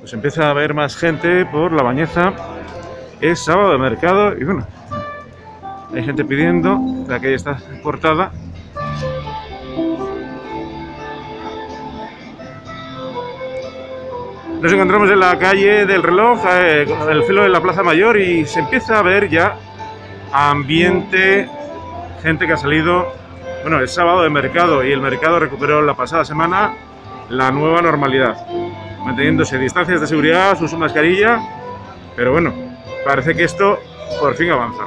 Pues empieza a haber más gente por la bañeza. Es sábado de mercado y bueno, hay gente pidiendo, la calle está cortada. Nos encontramos en la calle del reloj, eh, el filo de la Plaza Mayor y se empieza a ver ya ambiente, gente que ha salido. Bueno, es sábado de mercado y el mercado recuperó la pasada semana la nueva normalidad, manteniéndose distancias de seguridad, uso mascarilla, pero bueno, parece que esto por fin avanza.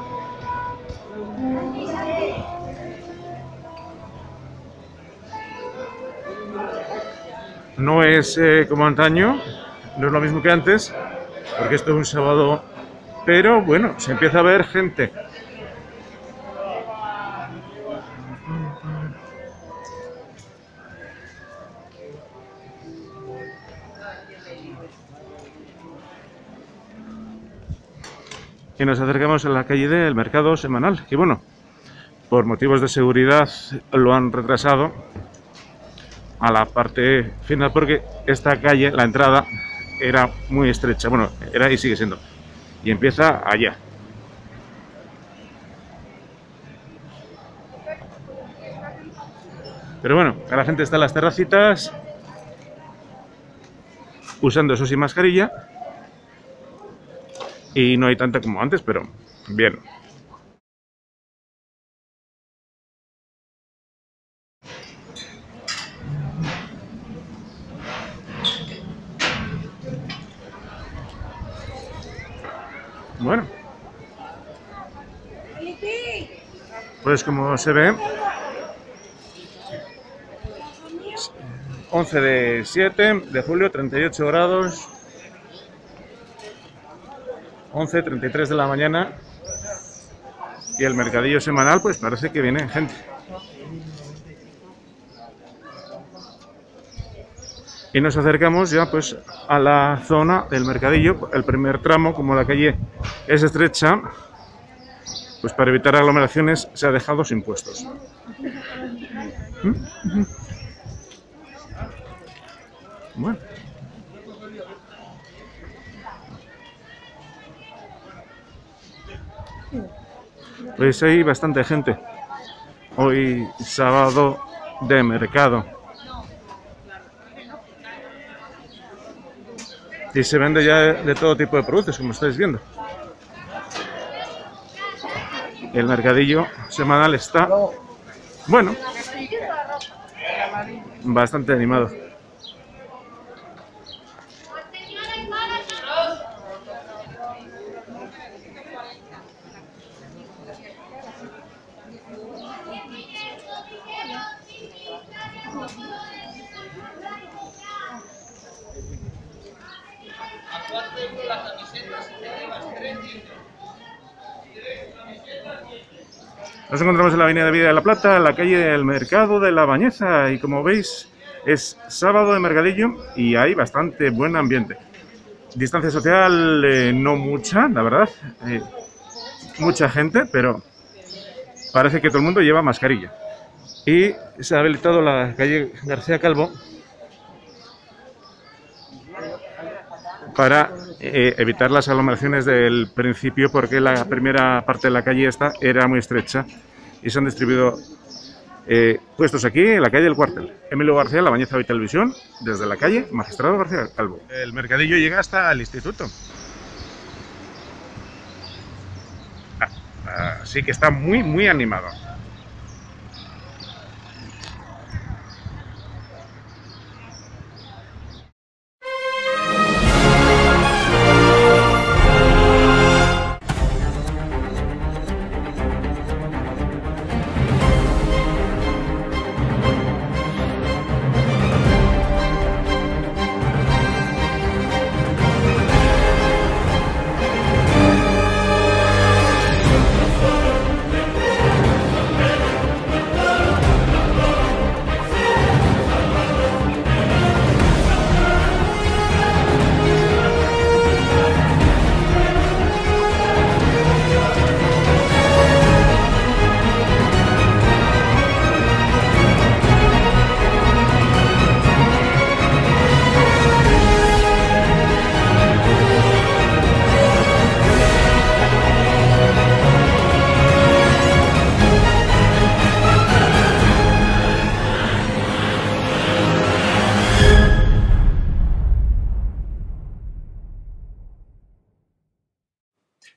No es eh, como antaño, no es lo mismo que antes, porque esto es un sábado, pero bueno, se empieza a ver gente. Y nos acercamos a la calle del mercado semanal. Y bueno, por motivos de seguridad lo han retrasado a la parte final porque esta calle, la entrada, era muy estrecha. Bueno, era y sigue siendo. Y empieza allá. Pero bueno, la gente está en las terracitas usando eso sin mascarilla y no hay tanta como antes, pero bien. Bueno. Pues como se ve, 11 de 7 de julio, 38 grados, 11.33 de la mañana y el mercadillo semanal pues parece que viene gente. Y nos acercamos ya pues a la zona del mercadillo, el primer tramo, como la calle es estrecha, pues para evitar aglomeraciones se ha dejado sin puestos. ¿Mm? Bueno. Pues hay bastante gente. Hoy sábado de mercado. Y se vende ya de todo tipo de productos, como estáis viendo. El mercadillo semanal está, bueno, bastante animado. Nos encontramos en la Avenida de Vida de la Plata, la calle del Mercado de la Bañeza y como veis es sábado de mercadillo y hay bastante buen ambiente. Distancia social eh, no mucha, la verdad, eh, mucha gente, pero parece que todo el mundo lleva mascarilla. Y se ha habilitado la calle García Calvo para eh, evitar las aglomeraciones del principio porque la primera parte de la calle esta era muy estrecha y se han distribuido eh, puestos aquí en la calle del cuartel. Emilio García, La Bañeza de Televisión, desde la calle Magistrado García Calvo. El mercadillo llega hasta el instituto. Ah, así que está muy, muy animado.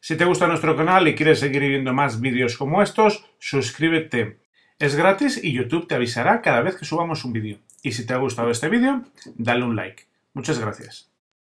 Si te gusta nuestro canal y quieres seguir viendo más vídeos como estos, suscríbete. Es gratis y YouTube te avisará cada vez que subamos un vídeo. Y si te ha gustado este vídeo, dale un like. Muchas gracias.